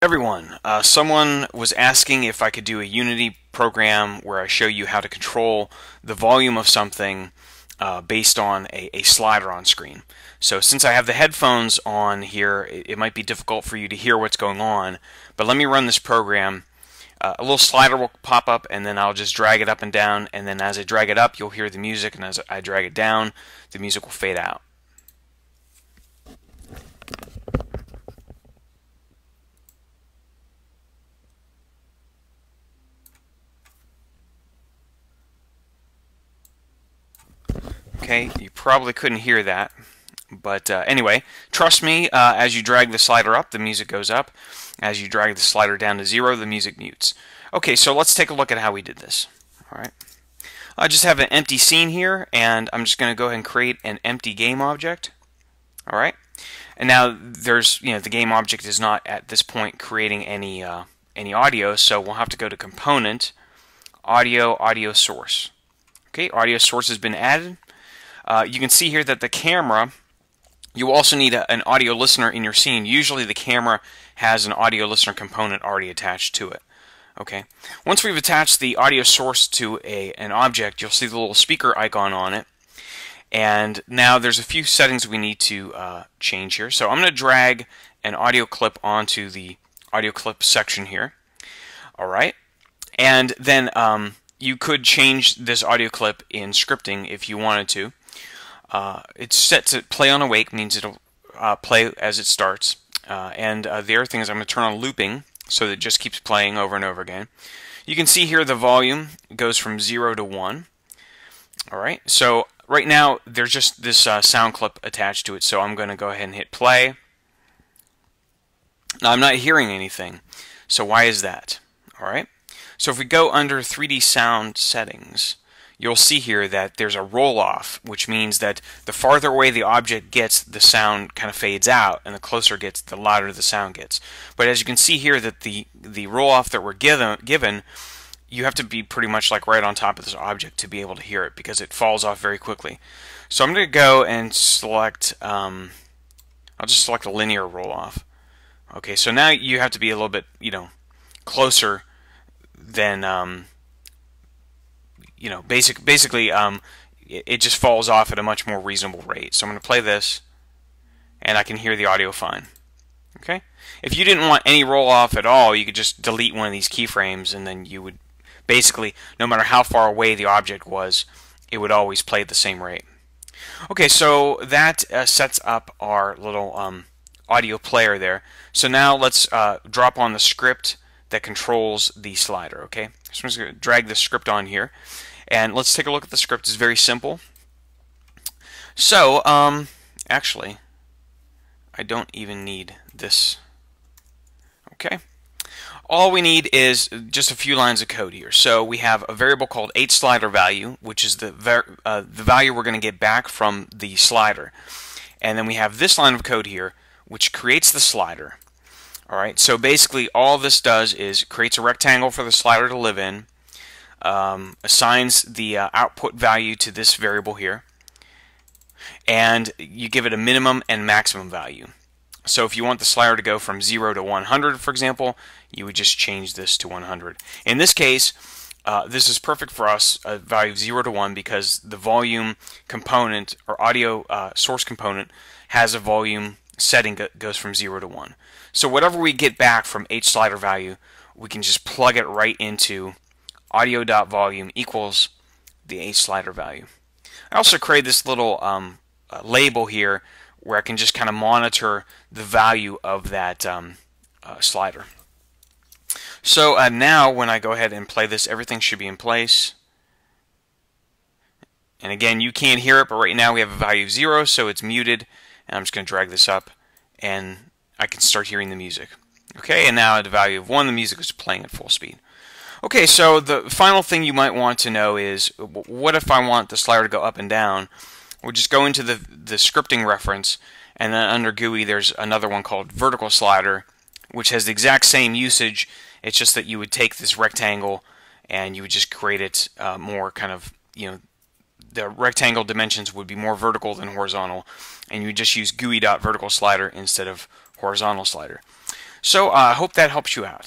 Everyone, uh, someone was asking if I could do a Unity program where I show you how to control the volume of something uh, based on a, a, slider on screen. So since I have the headphones on here, it, it, might be difficult for you to hear what's going on, but let me run this program. Uh, a little slider will pop up and then I'll just drag it up and down and then as I drag it up you'll hear the music and as I drag it down the music will fade out. Okay, you probably couldn't hear that. But uh, anyway, trust me, uh, as you drag the slider up, the music goes up. As you drag the slider down to zero, the music mutes. Okay, so let's take a look at how we did this. All right. I just have an empty scene here, and I'm just going to go ahead and create an empty game object. All right. And now there's, you know, the game object is not at this point creating any uh, any audio, so we'll have to go to Component, Audio, Audio Source. Okay, audio source has been added. Uh, you can see here that the camera, you also need a, an audio listener in your scene. Usually the camera has an audio listener component already attached to it. Okay. Once we've attached the audio source to a an object, you'll see the little speaker icon on it. And now there's a few settings we need to uh, change here. So I'm going to drag an audio clip onto the audio clip section here. All right. And then um, you could change this audio clip in scripting if you wanted to. Uh, it's set to play on awake, means it'll uh, play as it starts. Uh, and uh, the other thing is I'm going to turn on looping so that it just keeps playing over and over again. You can see here the volume goes from 0 to 1. Alright, so right now there's just this uh, sound clip attached to it, so I'm going to go ahead and hit play. Now I'm not hearing anything, so why is that? Alright, so if we go under 3D sound settings, you'll see here that there's a roll off, which means that the farther away the object gets, the sound kind of fades out, and the closer it gets, the louder the sound gets. But as you can see here, that the the roll off that we're given, given you have to be pretty much like right on top of this object to be able to hear it because it falls off very quickly. So I'm going to go and select, um, I'll just select a linear roll off. Okay, so now you have to be a little bit, you know, closer than um, you know, basic basically um, it, just falls off at a much more reasonable rate. So I'm going to play this, and I can hear the audio fine. Okay. If you didn't want any roll off at all, you could just delete one of these keyframes, and then you would basically, no matter how far away the object was, it would always play at the same rate. Okay, so that uh, sets up our little um, audio player there. So now let's uh, drop on the script that controls the slider. Okay, so I'm just going to drag the script on here. And let's take a look at the script. It's very simple. So, um, actually, I don't even need this. Okay. All we need is just a few lines of code here. So we have a variable called HSliderValue, which is the, uh, the value we're going to get back from the slider. And then we have this line of code here, which creates the slider. All right. So basically, all this does is creates a rectangle for the slider to live in, um, assigns the uh, output value to this variable here, and you give it a minimum and maximum value. So if you want the slider to go from 0 to 100, for example, you would just change this to 100. In this case, uh, this is perfect for us, a value of 0 to 1, because the volume component, or audio uh, source component, has a volume setting that goes from 0 to 1. So whatever we get back from H slider value, we can just plug it right into audio.volume equals the H slider value. I also create this little um, uh, label here where I can just kind of monitor the value of that um, uh, slider. So uh, now when I go ahead and play this, everything should be in place. And again, you can't hear it, but right now we have a value of 0, so it's muted. And I'm just going to drag this up, and I can start hearing the music. Okay, and now at a value of 1, the music is playing at full speed. Okay, so the final thing you might want to know is, what if I want the slider to go up and down? We'll just go into the, the scripting reference, and then under GUI there's another one called vertical slider, which has the exact same usage. It's just that you would take this rectangle and you would just create it uh, more kind of, you know, the rectangle dimensions would be more vertical than horizontal, and you would just use GUI.vertical slider instead of horizontal slider. So uh, I hope that helps you out.